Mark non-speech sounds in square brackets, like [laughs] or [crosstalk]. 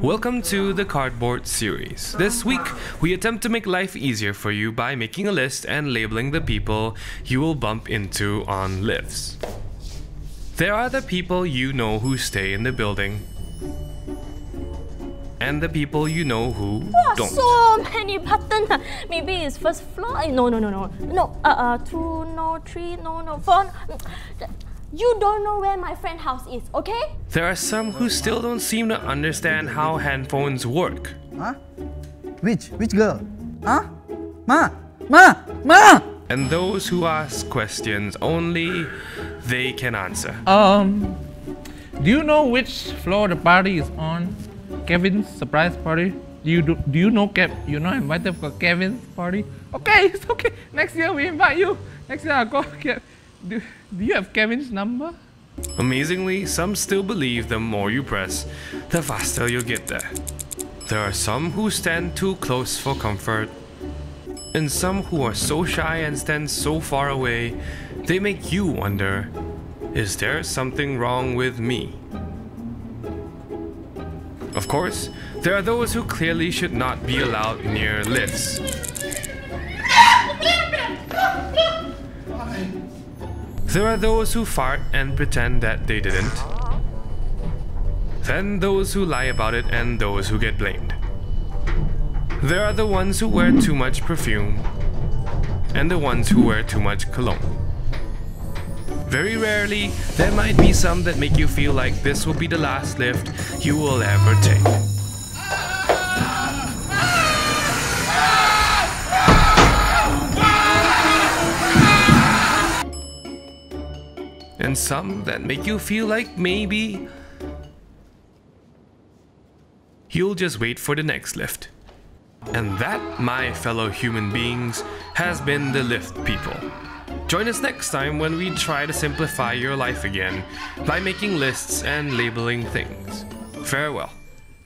Welcome to the Cardboard series. This week, we attempt to make life easier for you by making a list and labeling the people you will bump into on lifts. There are the people you know who stay in the building, and the people you know who don't. so many buttons. ah. Maybe it's first floor. Eh, No, no, no, no. No, uh, uh, two, no, three, no, no, four. You don't know where my friend house is, okay? There are some who still don't seem to understand how handphones work. Huh? Which? Which girl? Huh? Ma! Ma! Ma! And those who ask questions only they can answer. Um, do you know which floor the party is on? Kevin's surprise party. Do you do, do you know Kev? You're not invited for Kevin's party. Okay, [laughs] it's okay. Next year we invite you. Next year I'll go. [laughs] Kev. Do, do you have Kevin's number? Amazingly, some still believe the more you press, the faster you'll get there. There are some who stand too close for comfort, and some who are so shy and stand so far away, they make you wonder is there something wrong with me? Of course, there are those who clearly should not be allowed near lifts. There are those who fart and pretend that they didn't. Then those who lie about it and those who get blamed. There are the ones who wear too much perfume and the ones who wear too much cologne. Very rarely, there might be some that make you feel like this will be the last lift you will ever take. And some that make you feel like maybe you'll just wait for the next lift. And that, my fellow human beings, has been the Lift People. Join us next time when we try to simplify your life again by making lists and labeling things. Farewell.